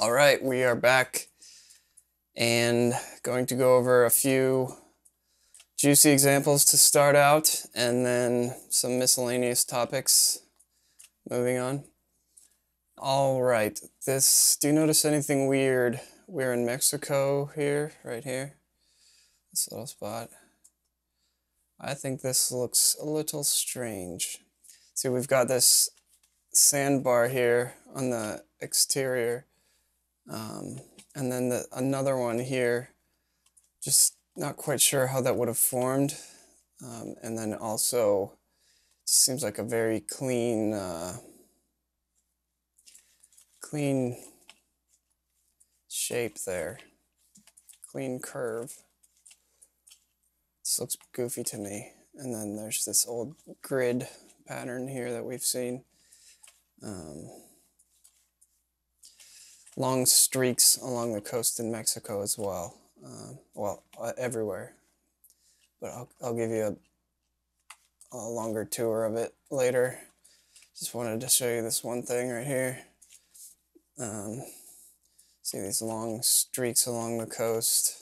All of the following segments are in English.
All right, we are back and going to go over a few juicy examples to start out and then some miscellaneous topics moving on. All right, this, do you notice anything weird? We're in Mexico here, right here, this little spot. I think this looks a little strange. See, we've got this sandbar here on the exterior um, and then the, another one here, just not quite sure how that would have formed. Um, and then also, seems like a very clean, uh, clean shape there. Clean curve. This looks goofy to me. And then there's this old grid pattern here that we've seen. Um, long streaks along the coast in Mexico as well. Uh, well, uh, everywhere. But I'll, I'll give you a, a longer tour of it later. Just wanted to show you this one thing right here. Um, see these long streaks along the coast.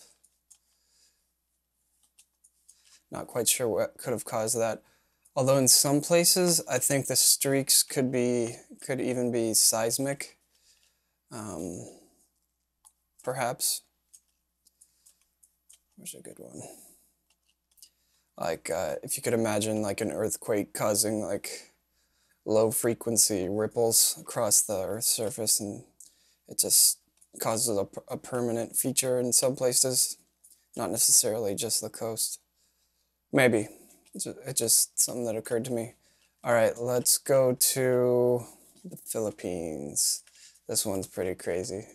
Not quite sure what could have caused that. Although in some places, I think the streaks could be could even be seismic um, perhaps. Where's a good one? Like, uh, if you could imagine like an earthquake causing like low frequency ripples across the Earth's surface, and it just causes a, a permanent feature in some places, not necessarily just the coast. Maybe. It's just something that occurred to me. All right, let's go to the Philippines. This one's pretty crazy.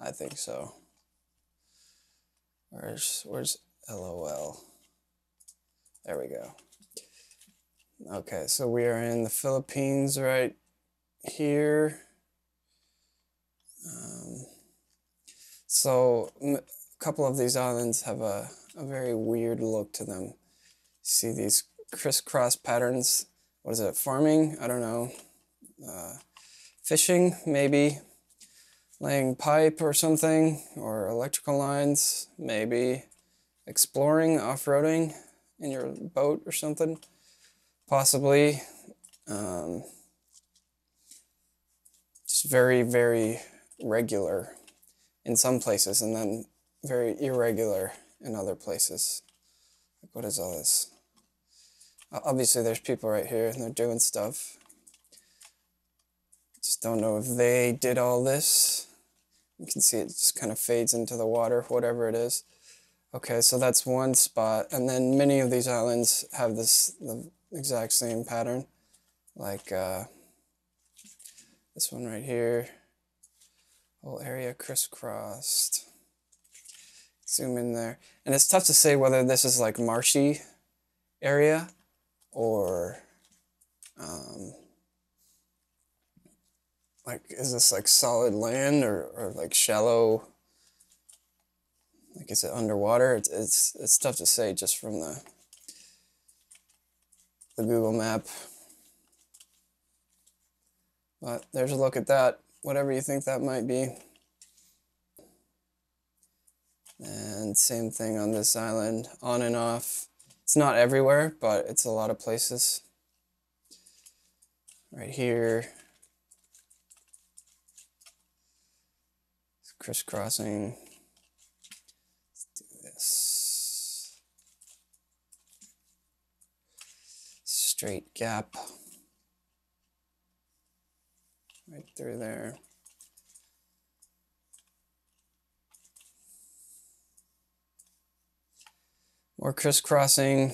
I think so. Where's where's LOL? There we go. Okay, so we are in the Philippines right here. Um, so a couple of these islands have a, a very weird look to them. See these crisscross patterns. What is it? Farming? I don't know. Uh, fishing, maybe laying pipe or something, or electrical lines, maybe exploring, off-roading in your boat or something, possibly. Um, just very, very regular in some places, and then very irregular in other places. Like, what is all this? Obviously, there's people right here, and they're doing stuff. Just don't know if they did all this. You can see it just kind of fades into the water, whatever it is. Okay, so that's one spot. And then many of these islands have this the exact same pattern. Like uh, this one right here. Whole area crisscrossed. Zoom in there. And it's tough to say whether this is like marshy area or um, like is this like solid land or, or like shallow? Like is it underwater? It's, it's it's tough to say just from the the google map. But there's a look at that whatever you think that might be. And same thing on this island on and off. It's not everywhere but it's a lot of places. Right here crisscrossing. Let's do this. Straight gap right through there. More crisscrossing.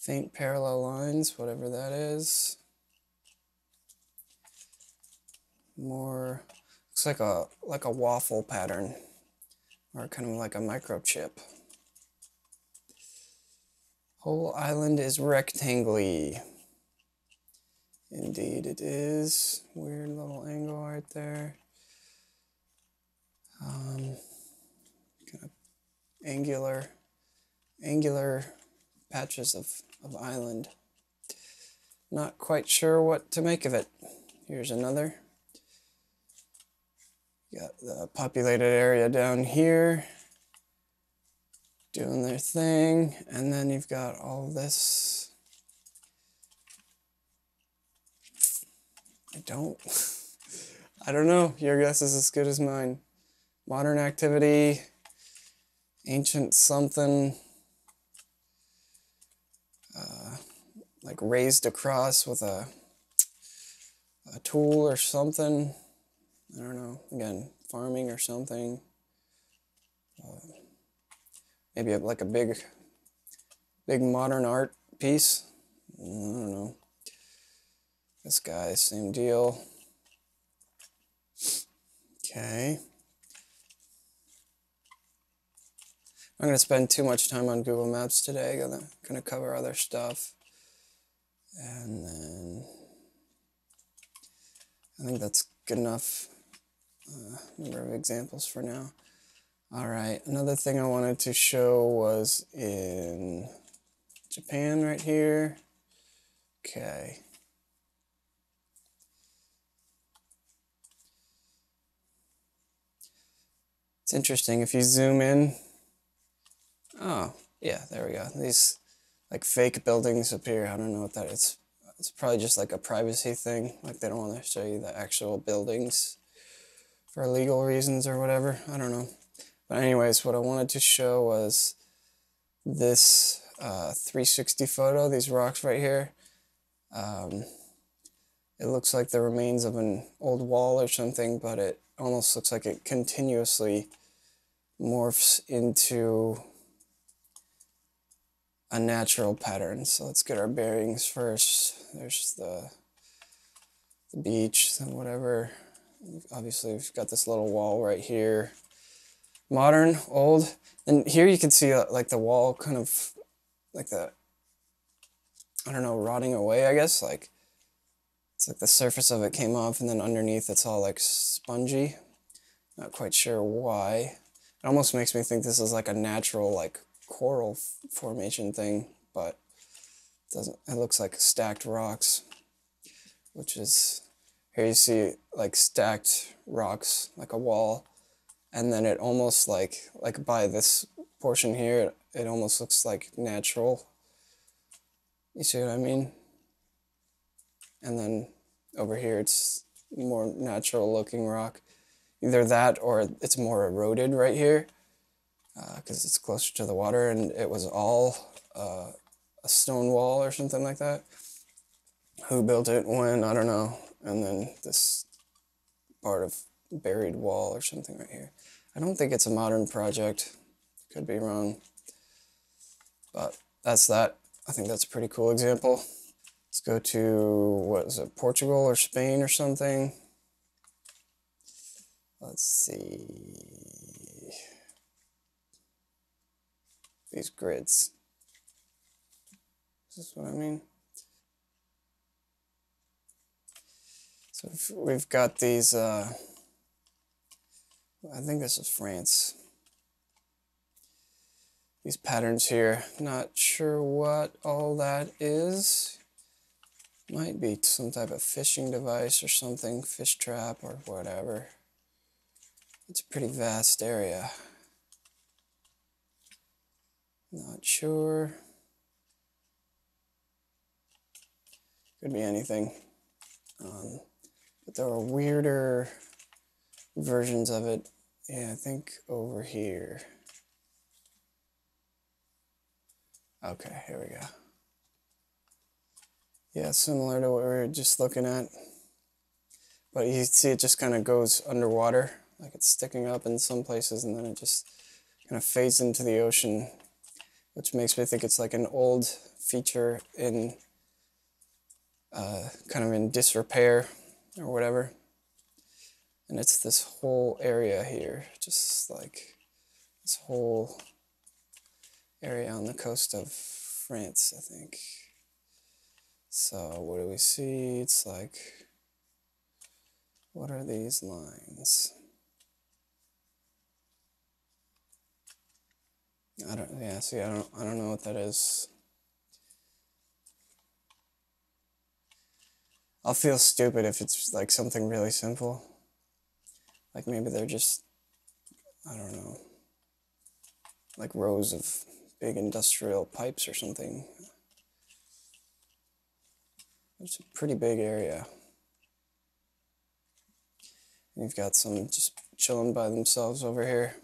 Faint parallel lines, whatever that is. More looks like a like a waffle pattern or kind of like a microchip. Whole island is rectangly. Indeed it is. Weird little angle right there. Um, kind of angular, angular patches of, of island. not quite sure what to make of it. Here's another. Got the populated area down here doing their thing, and then you've got all this. I don't, I don't know. Your guess is as good as mine. Modern activity, ancient something, uh, like raised across with a, a tool or something. I don't know. Again, farming or something. Uh, maybe like a big, big modern art piece. I don't know. This guy, same deal. Okay. I'm going to spend too much time on Google Maps today. Going to cover other stuff. And then I think that's good enough uh, number of examples for now. All right, another thing I wanted to show was in Japan right here. Okay. It's interesting if you zoom in. Oh, yeah, there we go. These like fake buildings appear. I don't know what that is. It's probably just like a privacy thing. Like they don't want to show you the actual buildings for legal reasons or whatever. I don't know. But anyways, what I wanted to show was this uh, 360 photo, these rocks right here. Um, it looks like the remains of an old wall or something, but it almost looks like it continuously morphs into a natural pattern. So let's get our bearings first. There's the, the beach and whatever. Obviously, we've got this little wall right here. Modern, old, and here you can see uh, like the wall kind of like the I don't know rotting away. I guess like it's like the surface of it came off, and then underneath it's all like spongy. Not quite sure why. It almost makes me think this is like a natural like coral formation thing, but it doesn't. It looks like stacked rocks, which is here you see like stacked rocks, like a wall, and then it almost like like by this portion here, it almost looks like natural. You see what I mean? And then over here, it's more natural looking rock. Either that or it's more eroded right here because uh, it's closer to the water and it was all uh, a stone wall or something like that. Who built it, when, I don't know and then this part of buried wall or something right here. I don't think it's a modern project. Could be wrong. But that's that. I think that's a pretty cool example. Let's go to, what is it, Portugal or Spain or something. Let's see. These grids. Is this what I mean? So we've got these, uh, I think this is France. These patterns here, not sure what all that is. Might be some type of fishing device or something, fish trap or whatever. It's a pretty vast area. Not sure. Could be anything. Um, there are weirder versions of it. Yeah, I think over here. Okay, here we go. Yeah, similar to what we were just looking at. But you see it just kind of goes underwater, like it's sticking up in some places, and then it just kind of fades into the ocean, which makes me think it's like an old feature in uh, kind of in disrepair or whatever. And it's this whole area here, just like this whole area on the coast of France, I think. So what do we see? It's like, what are these lines? I don't, yeah, see, I don't, I don't know what that is. I'll feel stupid if it's like something really simple. Like maybe they're just, I don't know, like rows of big industrial pipes or something. It's a pretty big area. You've got some just chilling by themselves over here.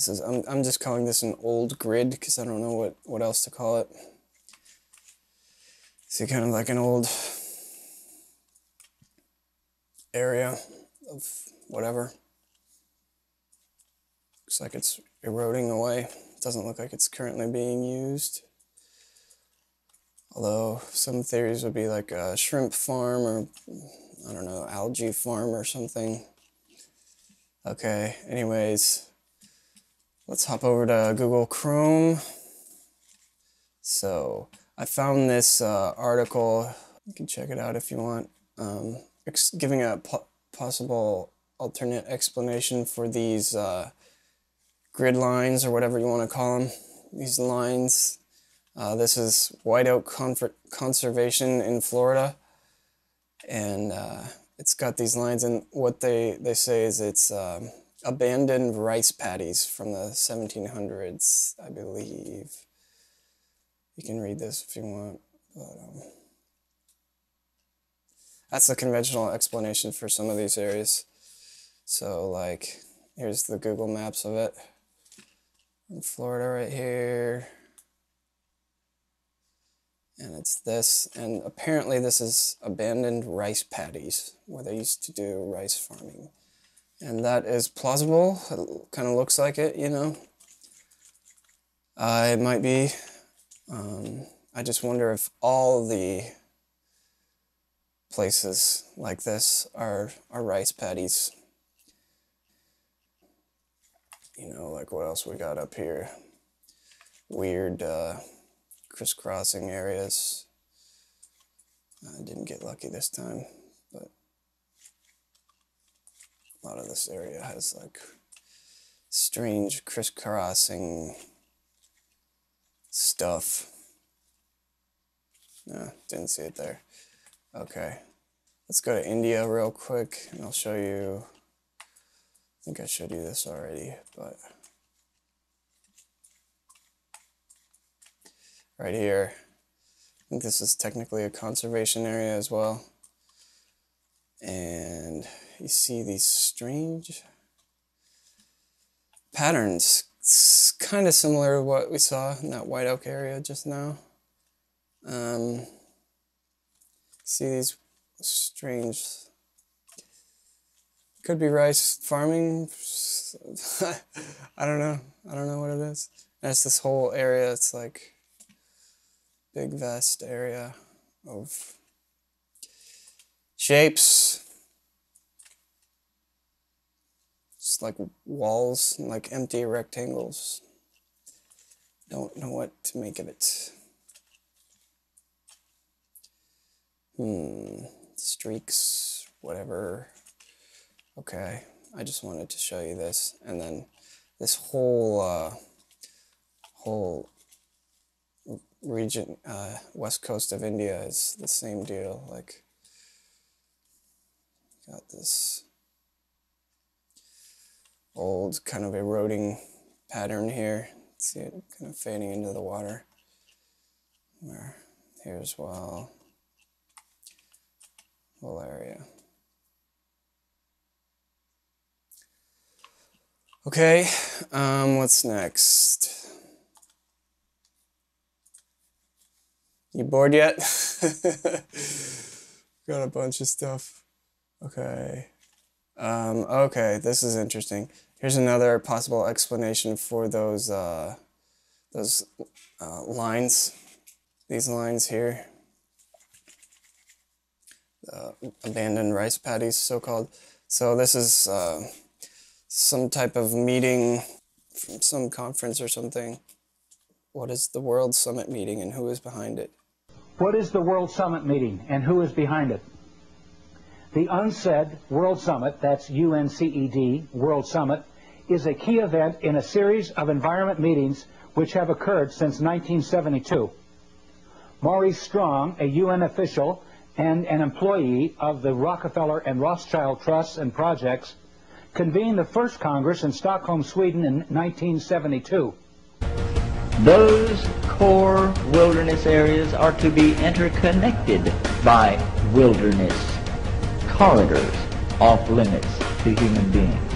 This is, I'm, I'm just calling this an old grid because I don't know what, what else to call it. See, kind of like an old area of whatever. Looks like it's eroding away. Doesn't look like it's currently being used. Although some theories would be like a shrimp farm or, I don't know, algae farm or something. Okay, anyways, Let's hop over to Google Chrome. So I found this uh, article. You can check it out if you want. Um, giving a po possible alternate explanation for these uh, grid lines or whatever you want to call them. These lines. Uh, this is white oak conservation in Florida, and uh, it's got these lines. And what they they say is it's um, abandoned rice paddies from the 1700s, I believe. You can read this if you want. But, um, that's the conventional explanation for some of these areas. So, like, here's the Google Maps of it. In Florida, right here. And it's this. And apparently, this is abandoned rice paddies where they used to do rice farming and that is plausible. It kind of looks like it, you know. Uh, it might be. Um, I just wonder if all the places like this are, are rice paddies. You know, like what else we got up here? Weird uh, crisscrossing areas. I didn't get lucky this time. A lot of this area has like strange crisscrossing stuff. No, didn't see it there. Okay, let's go to India real quick and I'll show you. I think I showed you this already, but right here. I think this is technically a conservation area as well. And you see these strange patterns. It's kind of similar to what we saw in that white oak area just now. Um, see these strange, could be rice farming. I don't know. I don't know what it is. And it's this whole area. It's like big vast area of shapes like walls, like empty rectangles. Don't know what to make of it. Hmm, streaks, whatever. Okay, I just wanted to show you this. And then this whole, uh, whole region, uh, west coast of India is the same deal. Like, got this old kind of eroding pattern here. See it kind of fading into the water. Where here as well, area. Okay, um, what's next? You bored yet? Got a bunch of stuff. Okay. Um, okay, this is interesting. Here's another possible explanation for those uh, those uh, lines. These lines here, uh, abandoned rice paddies, so-called. So this is uh, some type of meeting from some conference or something. What is the World Summit meeting and who is behind it? What is the World Summit meeting and who is behind it? The UNCED World Summit, that's UNCED World Summit, is a key event in a series of environment meetings which have occurred since 1972. Maurice Strong, a UN official and an employee of the Rockefeller and Rothschild Trusts and Projects, convened the first Congress in Stockholm, Sweden in 1972. Those core wilderness areas are to be interconnected by wilderness corridors off limits to human beings.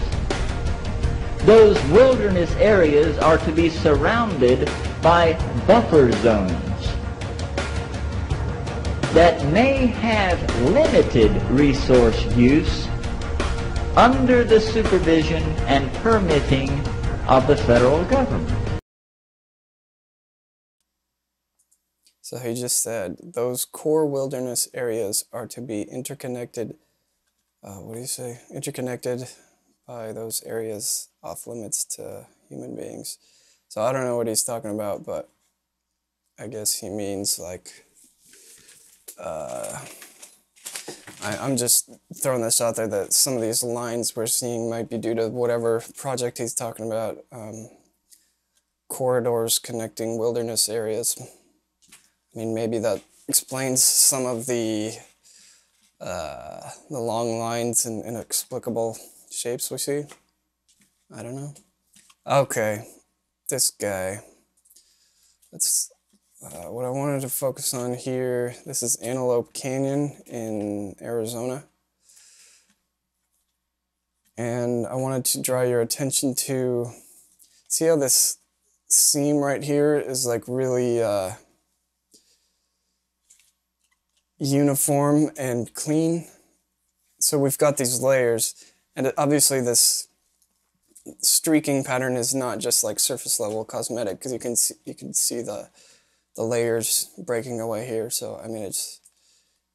Those wilderness areas are to be surrounded by buffer zones that may have limited resource use under the supervision and permitting of the federal government. So he just said those core wilderness areas are to be interconnected. Uh, what do you say? Interconnected by those areas off limits to human beings. So I don't know what he's talking about, but I guess he means like. Uh, I, I'm just throwing this out there that some of these lines we're seeing might be due to whatever project he's talking about. Um, corridors connecting wilderness areas. I mean, maybe that explains some of the uh, the long lines and inexplicable shapes we see. I don't know. Okay, this guy. That's uh, what I wanted to focus on here. This is Antelope Canyon in Arizona. And I wanted to draw your attention to see how this seam right here is like really uh, uniform and clean. So we've got these layers, and obviously this streaking pattern is not just like surface level cosmetic because you can see you can see the the layers breaking away here. So I mean it's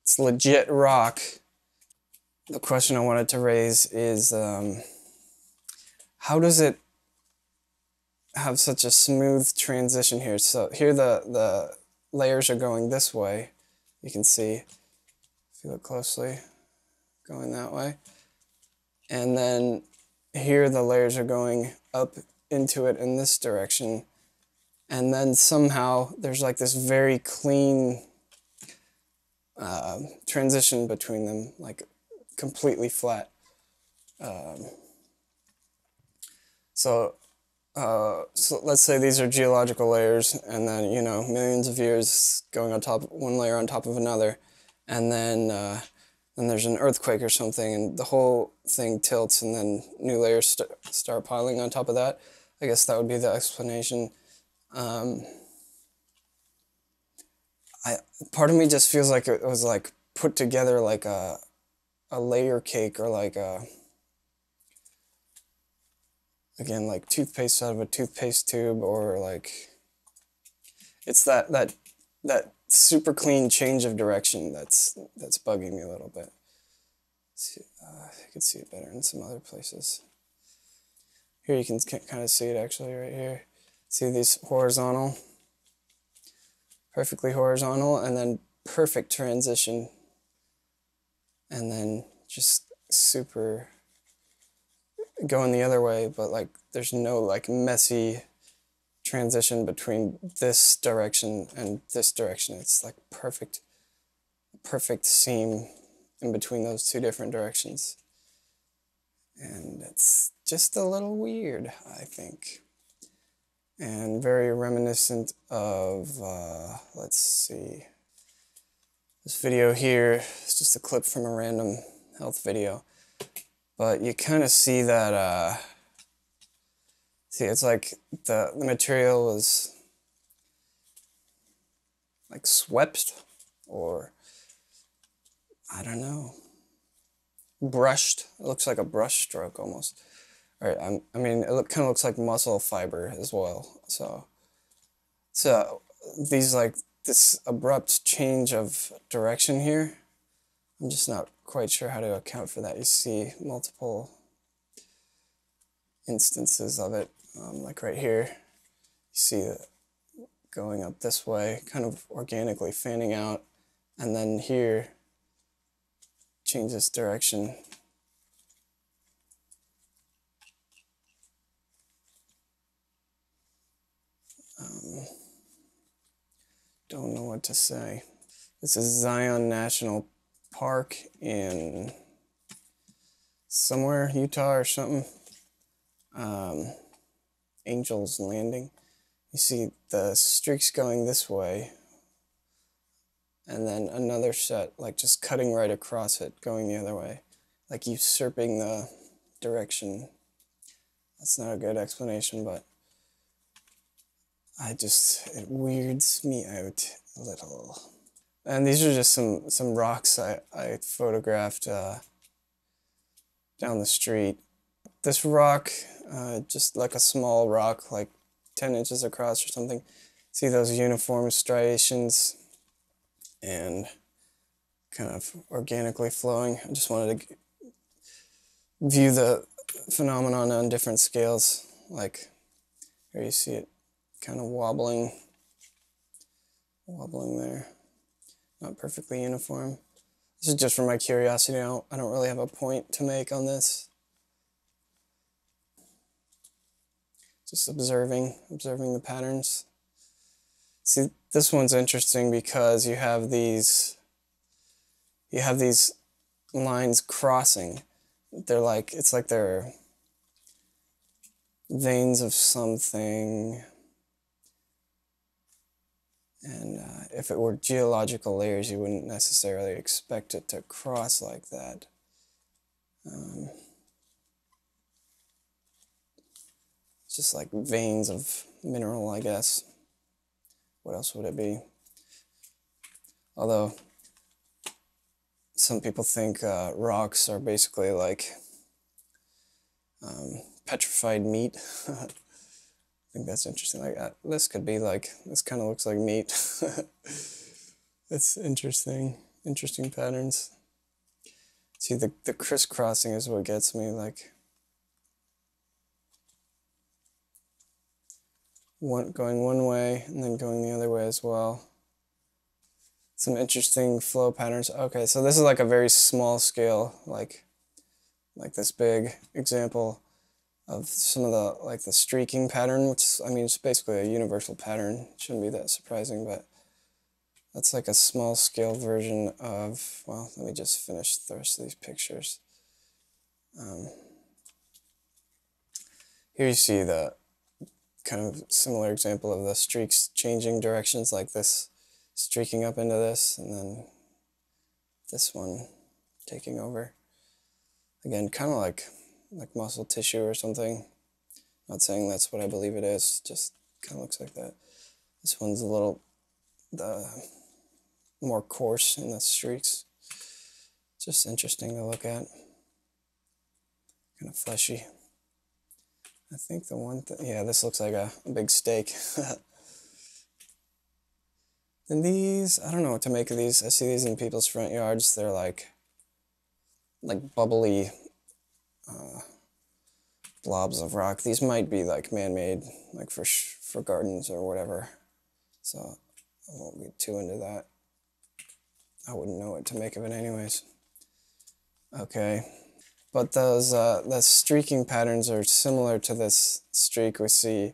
it's legit rock. The question I wanted to raise is um, how does it have such a smooth transition here? So here the the layers are going this way you can see, if you look closely, going that way. And then here the layers are going up into it in this direction. And then somehow there's like this very clean uh, transition between them, like completely flat. Um, so uh, so let's say these are geological layers, and then you know millions of years going on top, one layer on top of another, and then uh, then there's an earthquake or something, and the whole thing tilts, and then new layers st start piling on top of that. I guess that would be the explanation. Um, I part of me just feels like it was like put together like a a layer cake or like a again like toothpaste out of a toothpaste tube or like it's that that that super clean change of direction that's that's bugging me a little bit. See, uh, I could see it better in some other places. Here you can kind of see it actually right here. See these horizontal? Perfectly horizontal and then perfect transition. And then just super going the other way, but like there's no like messy transition between this direction and this direction. It's like perfect, perfect seam in between those two different directions. And it's just a little weird, I think. And very reminiscent of, uh, let's see, this video here is just a clip from a random health video. But you kind of see that, uh, see, it's like the, the material is like swept or I don't know, brushed. It looks like a brush stroke almost. All right, I'm, I mean, it look, kind of looks like muscle fiber as well. So, so these like this abrupt change of direction here, I'm just not quite sure how to account for that. You see multiple instances of it, um, like right here. You see it going up this way, kind of organically fanning out, and then here changes direction. Um, don't know what to say. This is Zion National Park in somewhere, Utah or something. Um, Angel's Landing. You see the streaks going this way, and then another set, like just cutting right across it, going the other way, like usurping the direction. That's not a good explanation, but I just, it weirds me out a little. And these are just some, some rocks I, I photographed uh, down the street. This rock, uh, just like a small rock, like 10 inches across or something. See those uniform striations and kind of organically flowing. I just wanted to view the phenomenon on different scales. Like here you see it kind of wobbling, wobbling there. Not perfectly uniform. This is just for my curiosity. I don't, I don't really have a point to make on this. Just observing, observing the patterns. See, this one's interesting because you have these, you have these lines crossing. They're like, it's like they're veins of something. And uh, if it were geological layers, you wouldn't necessarily expect it to cross like that. Um, it's just like veins of mineral, I guess. What else would it be? Although some people think uh, rocks are basically like um, petrified meat. I think that's interesting. Like uh, this could be like this kind of looks like meat. that's interesting. Interesting patterns. See the the crisscrossing is what gets me. Like one going one way and then going the other way as well. Some interesting flow patterns. Okay, so this is like a very small scale, like like this big example of some of the like the streaking pattern, which I mean it's basically a universal pattern. Shouldn't be that surprising, but that's like a small scale version of. Well, let me just finish the rest of these pictures. Um, here you see the kind of similar example of the streaks changing directions, like this streaking up into this, and then this one taking over. Again, kind of like like muscle tissue or something. Not saying that's what I believe it is, just kind of looks like that. This one's a little the more coarse in the streaks. Just interesting to look at. Kind of fleshy. I think the one thing, yeah, this looks like a, a big steak. and these, I don't know what to make of these. I see these in people's front yards. They're like, like bubbly uh, blobs of rock. These might be like man-made, like for for gardens or whatever. So I won't be too into that. I wouldn't know what to make of it anyways. Okay, but those uh, the streaking patterns are similar to this streak we see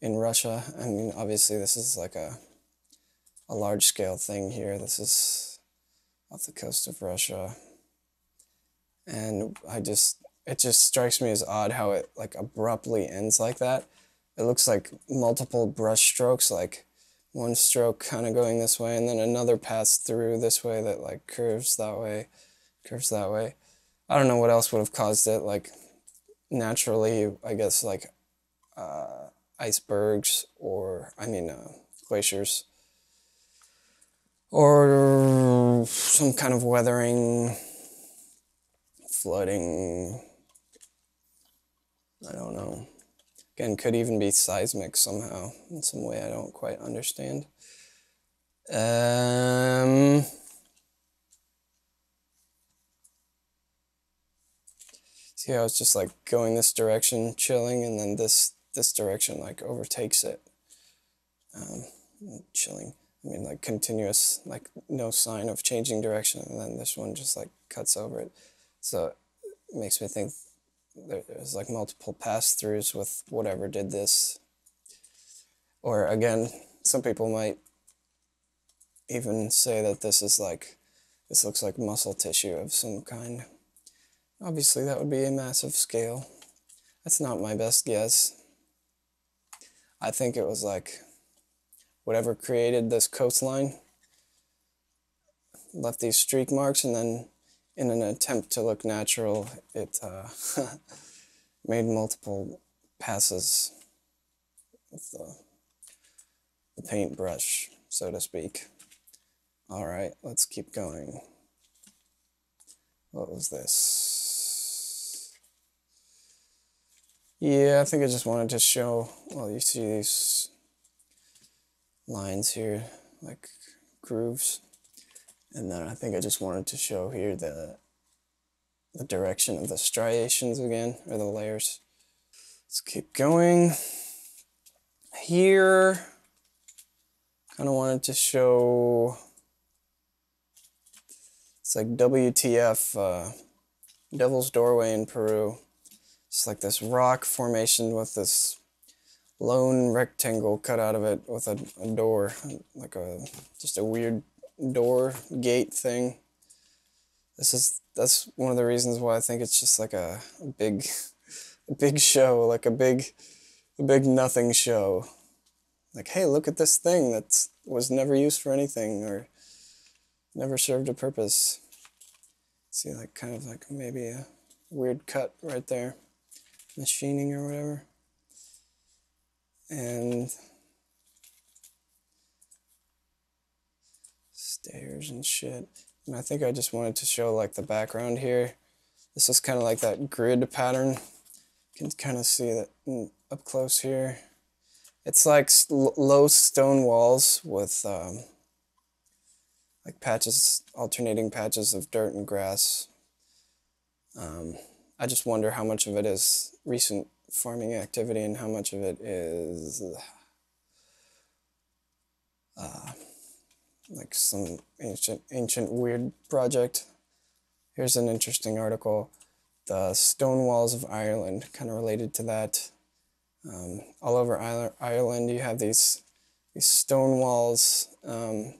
in Russia. I mean, obviously this is like a a large scale thing here. This is off the coast of Russia and I just it just strikes me as odd how it like abruptly ends like that. It looks like multiple brush strokes, like one stroke kind of going this way and then another pass through this way that like curves that way, curves that way. I don't know what else would have caused it. Like naturally, I guess like uh, icebergs or I mean uh, glaciers or some kind of weathering flooding. I don't know. Again, could even be seismic somehow in some way I don't quite understand. Um, see how it's just like going this direction, chilling, and then this this direction like overtakes it. Um, chilling. I mean, like continuous, like no sign of changing direction, and then this one just like cuts over it. So it makes me think there's like multiple pass throughs with whatever did this. Or again, some people might even say that this is like, this looks like muscle tissue of some kind. Obviously, that would be a massive scale. That's not my best guess. I think it was like whatever created this coastline left these streak marks and then in an attempt to look natural it uh, made multiple passes with the, the paintbrush so to speak. All right let's keep going. What was this? Yeah i think i just wanted to show well you see these lines here like grooves and then I think I just wanted to show here the the direction of the striations again, or the layers. Let's keep going. Here, kind of wanted to show, it's like WTF, uh, Devil's Doorway in Peru. It's like this rock formation with this lone rectangle cut out of it with a, a door, like a, just a weird door gate thing. This is that's one of the reasons why I think it's just like a, big a big show, like a big a big nothing show. Like, hey, look at this thing that was never used for anything or never served a purpose. See, like kind of like maybe a weird cut right there, machining or whatever. And stairs and shit. And I think I just wanted to show like the background here. This is kind of like that grid pattern. You can kind of see that up close here. It's like low stone walls with um, like patches, alternating patches of dirt and grass. Um, I just wonder how much of it is recent farming activity and how much of it is uh, like some ancient, ancient weird project. Here's an interesting article. The stone walls of Ireland, kind of related to that. Um, all over Ireland, you have these these stone walls, um,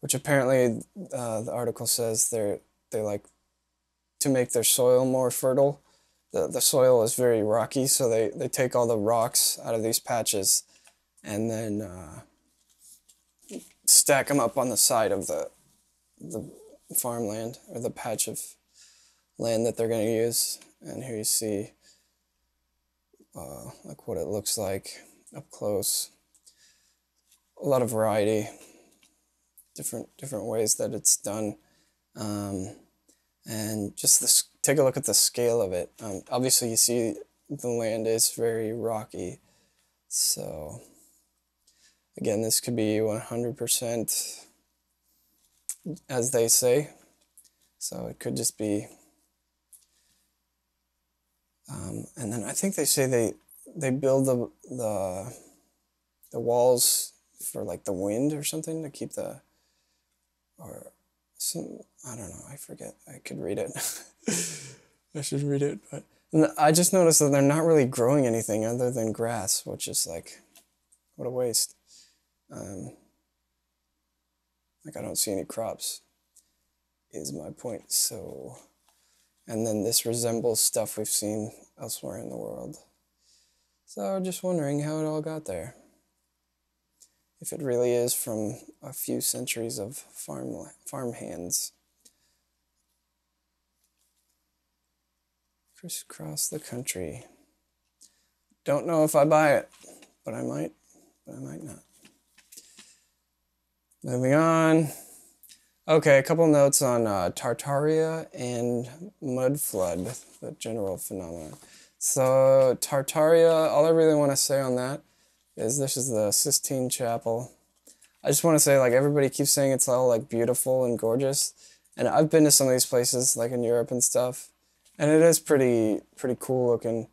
which apparently uh, the article says they're they like to make their soil more fertile. The the soil is very rocky, so they they take all the rocks out of these patches, and then. Uh, stack them up on the side of the the farmland or the patch of land that they're going to use. And here you see uh, like what it looks like up close. A lot of variety, different different ways that it's done, um, and just this. Take a look at the scale of it. Um, obviously, you see the land is very rocky, so Again, this could be 100% as they say. So it could just be, um, and then I think they say they they build the the the walls for like the wind or something to keep the or some I don't know I forget. I could read it. I should read it but I just noticed that they're not really growing anything other than grass which is like what a waste um, like I don't see any crops is my point. So, and then this resembles stuff we've seen elsewhere in the world. So just wondering how it all got there. If it really is from a few centuries of farm farm hands. Crisscross the country. Don't know if I buy it, but I might, but I might not. Moving on. Okay, a couple notes on uh, Tartaria and mud flood, the general phenomenon. So Tartaria, all I really want to say on that is this is the Sistine Chapel. I just want to say like everybody keeps saying it's all like beautiful and gorgeous, and I've been to some of these places like in Europe and stuff, and it is pretty pretty cool looking.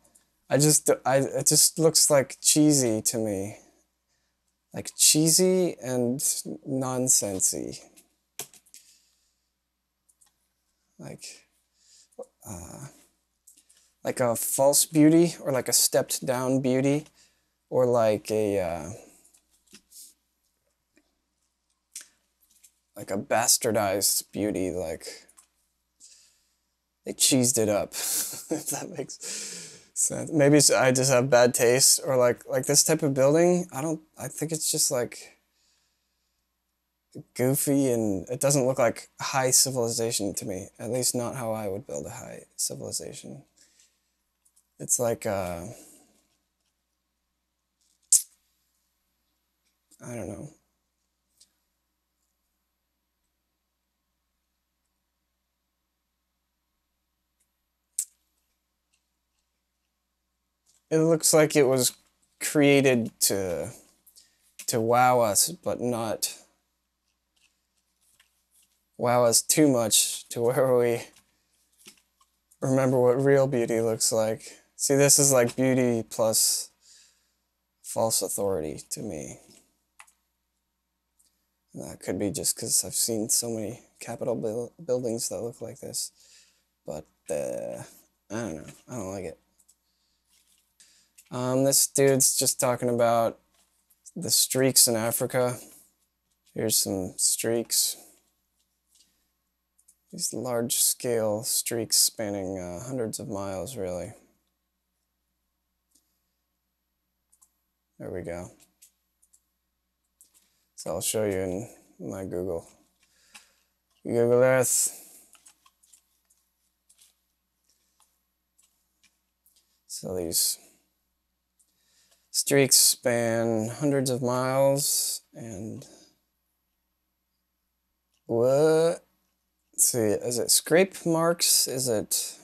I just I it just looks like cheesy to me like cheesy and nonsensy. Like, uh, like a false beauty or like a stepped down beauty or like a, uh, like a bastardized beauty, like they cheesed it up. if that makes sense. Maybe I just have bad taste, or like like this type of building. I don't. I think it's just like goofy, and it doesn't look like high civilization to me. At least not how I would build a high civilization. It's like uh, I don't know. It looks like it was created to to wow us, but not wow us too much to where we remember what real beauty looks like. See, this is like beauty plus false authority to me. That could be just because I've seen so many Capitol buildings that look like this. But uh, I don't know. I don't like it. Um, this dude's just talking about the streaks in Africa. Here's some streaks. These large scale streaks spanning uh, hundreds of miles, really. There we go. So I'll show you in my Google. Google Earth. So these streaks span hundreds of miles and what let's see is it scrape marks? Is it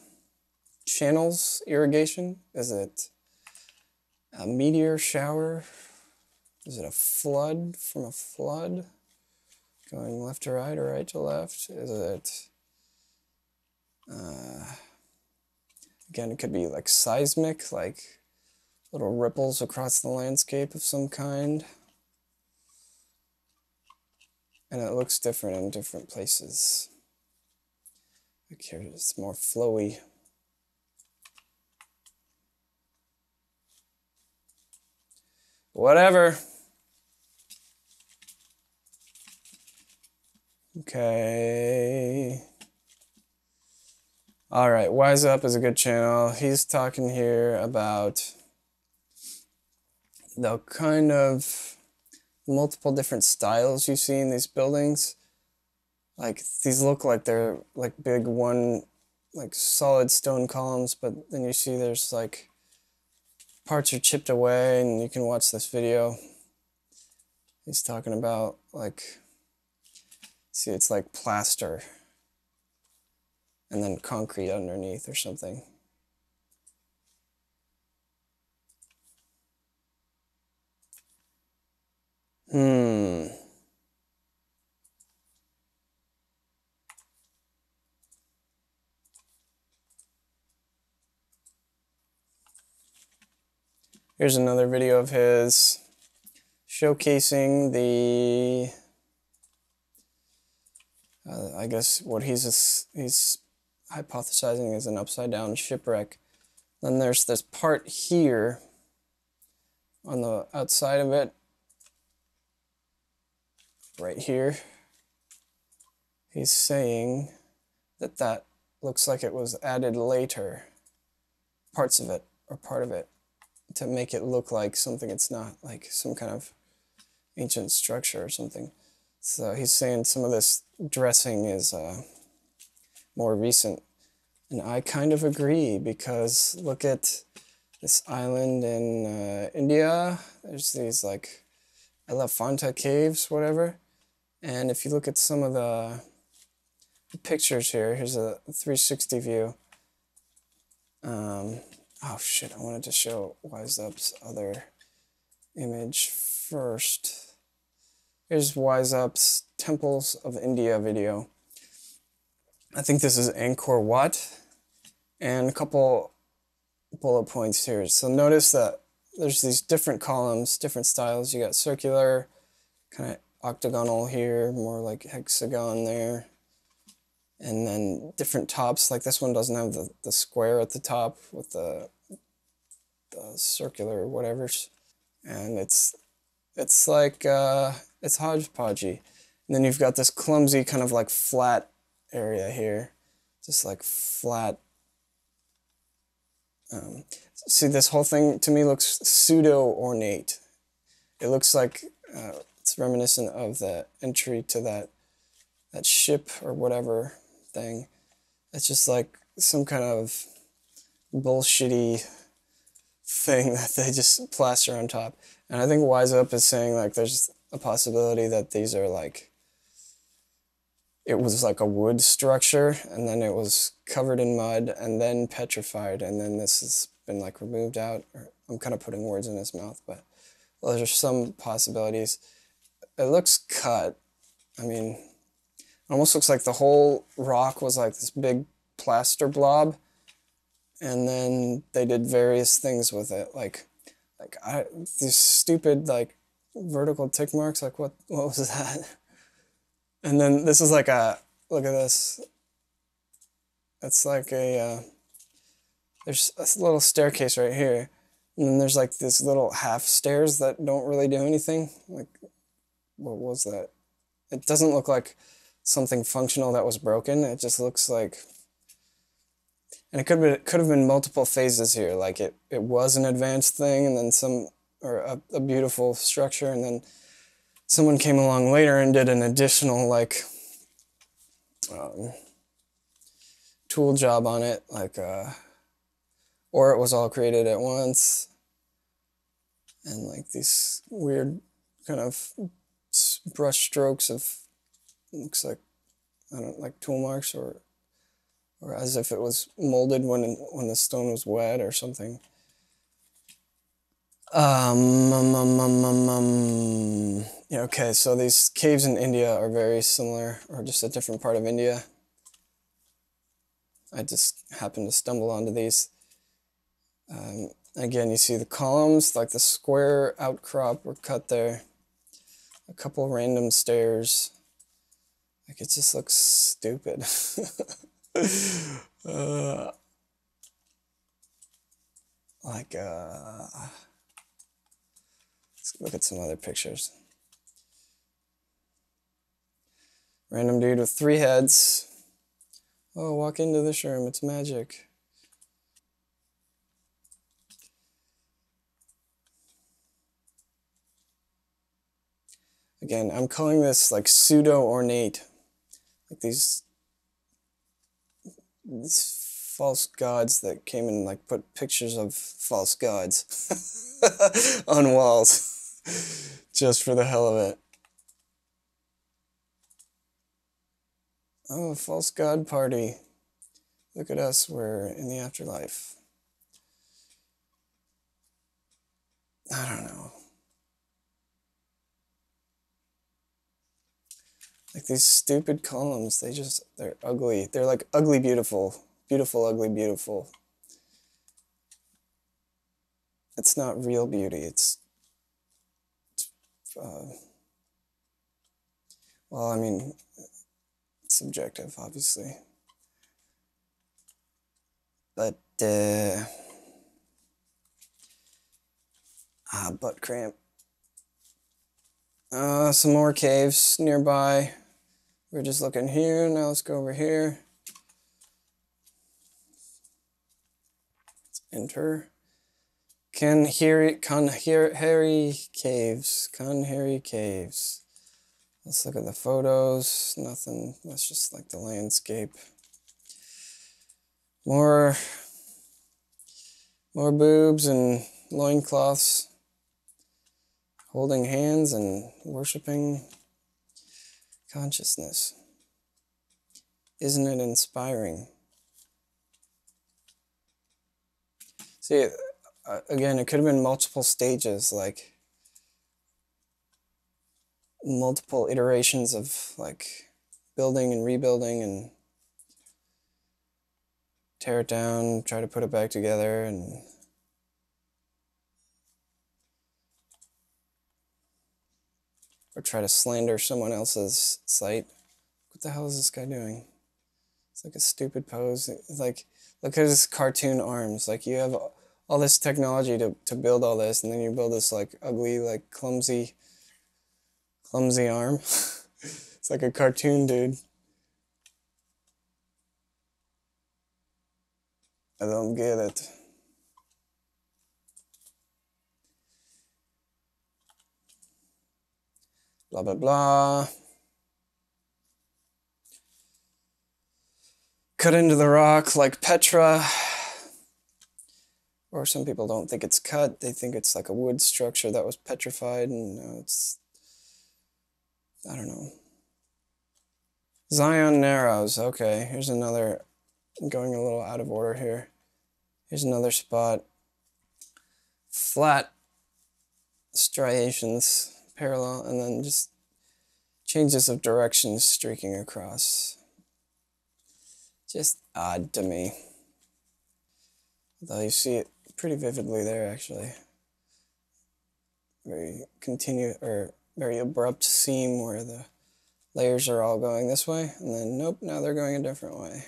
channels irrigation? Is it a meteor shower? Is it a flood from a flood going left to right or right to left? Is it uh, again it could be like seismic like little ripples across the landscape of some kind. And it looks different in different places. Like here, it's more flowy. Whatever. Okay. All right, Wise Up is a good channel. He's talking here about the kind of multiple different styles you see in these buildings. Like these look like they're like big one like solid stone columns, but then you see there's like parts are chipped away and you can watch this video. He's talking about like see it's like plaster and then concrete underneath or something. Hmm. Here's another video of his showcasing the, uh, I guess what he's he's hypothesizing is an upside down shipwreck. Then there's this part here on the outside of it right here, he's saying that that looks like it was added later, parts of it or part of it, to make it look like something it's not, like some kind of ancient structure or something. So he's saying some of this dressing is uh, more recent. And I kind of agree because look at this island in uh, India. There's these like Elephanta caves, whatever. And if you look at some of the, pictures here, here's a 360 view. Um, oh shit, I wanted to show Wise Up's other image first. Here's Wise Up's Temples of India video. I think this is Angkor Wat. And a couple bullet points here. So notice that there's these different columns, different styles. You got circular, kind of octagonal here, more like hexagon there. And then different tops, like this one doesn't have the, the square at the top with the, the circular whatever. And it's, it's like, uh, it's hodgepodgey. And then you've got this clumsy kind of like flat area here, just like flat. Um, see, this whole thing to me looks pseudo ornate. It looks like uh, it's reminiscent of the entry to that that ship or whatever thing. It's just like some kind of bullshitty thing that they just plaster on top. And I think Wise Up is saying like there's a possibility that these are like it was like a wood structure and then it was covered in mud and then petrified and then this has been like removed out. I'm kind of putting words in his mouth, but those are some possibilities. It looks cut. I mean, it almost looks like the whole rock was like this big plaster blob and then they did various things with it. Like like I, these stupid like vertical tick marks like what what was that? And then this is like a look at this. It's like a uh, there's a little staircase right here. And then there's like this little half stairs that don't really do anything. Like what was that? It doesn't look like something functional that was broken. It just looks like and it could be, could have been multiple phases here. Like it, it was an advanced thing, and then some, or a, a beautiful structure, and then someone came along later and did an additional like um, tool job on it, like, uh, or it was all created at once, and like these weird kind of brush strokes of looks like I don't like tool marks or or as if it was molded when when the stone was wet or something. Um, um, um, um, um, um, yeah, okay, so these caves in India are very similar, or just a different part of India. I just happened to stumble onto these. Um, again, you see the columns, like the square outcrop were cut there. A couple random stairs. Like, it just looks stupid. uh, like uh, let's look at some other pictures. Random dude with three heads. Oh, walk into this room. It's magic. Again, I'm calling this like pseudo ornate. Like these these false gods that came and like put pictures of false gods on walls just for the hell of it. Oh, false god party. Look at us, we're in the afterlife. I don't know. Like these stupid columns, they just, they're ugly. They're like ugly beautiful. Beautiful, ugly, beautiful. It's not real beauty. It's, it's uh, well, I mean, it's subjective, obviously. But, uh, ah, butt cramp. Uh, some more caves nearby. We're just looking here. Now let's go over here. Let's enter. Kanheri, Kanheri Caves. Kanheri Caves. Let's look at the photos. Nothing. That's just like the landscape. More, more boobs and loincloths. Holding hands and worshiping consciousness. Isn't it inspiring? See, uh, again, it could have been multiple stages, like multiple iterations of like building and rebuilding and tear it down, try to put it back together, and or try to slander someone else's site. What the hell is this guy doing? It's like a stupid pose. It's like, look at his cartoon arms. Like you have all this technology to, to build all this, and then you build this like ugly, like clumsy, clumsy arm. it's like a cartoon dude. I don't get it. Blah blah blah. Cut into the rock like Petra. Or some people don't think it's cut, they think it's like a wood structure that was petrified, and no, it's. I don't know. Zion Narrows. Okay, here's another. I'm going a little out of order here. Here's another spot. Flat striations parallel, and then just changes of direction streaking across. Just odd to me. Though you see it pretty vividly there, actually. Very continue or very abrupt seam where the layers are all going this way, and then nope, now they're going a different way.